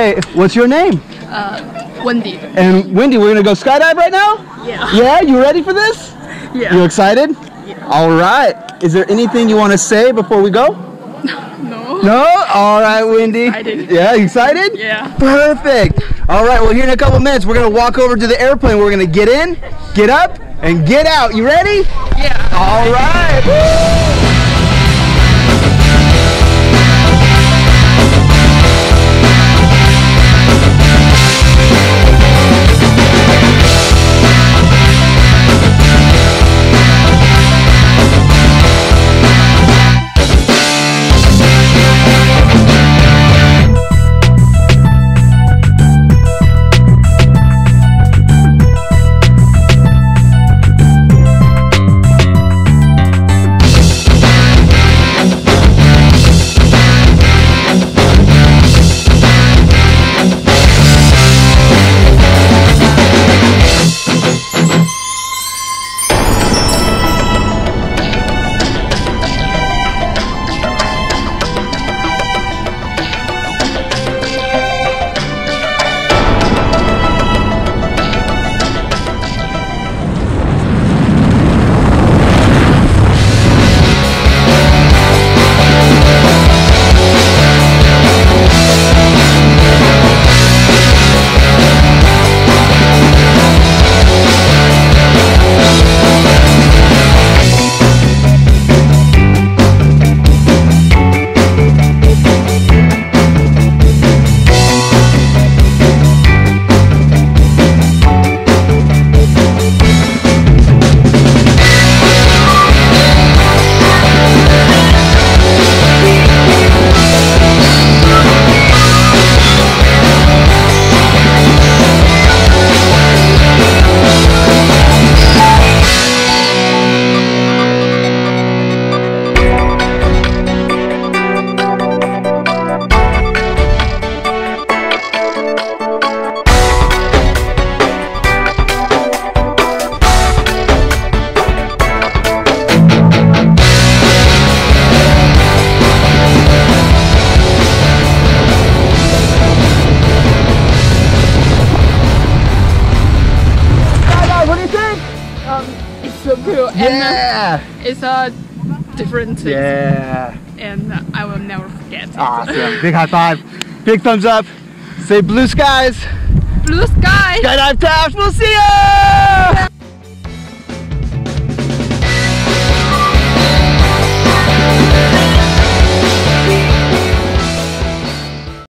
Right. What's your name? Uh, Wendy. And Wendy, we're gonna go skydive right now? Yeah. Yeah, you ready for this? Yeah. You excited? Yeah. All right. Is there anything you want to say before we go? No. No? All right, Wendy. Excited. Yeah, you excited? Yeah. Perfect. All right, well, here in a couple minutes, we're going to walk over to the airplane. We're going to get in, get up, and get out. You ready? Yeah. All right. Woo! It's so cool. And Yeah. uh, it's a different thing. Yeah. And I will never forget it. Awesome. Big high five. Big thumbs up. Say blue skies. Blue sky. Skydive Taft. We'll see ya!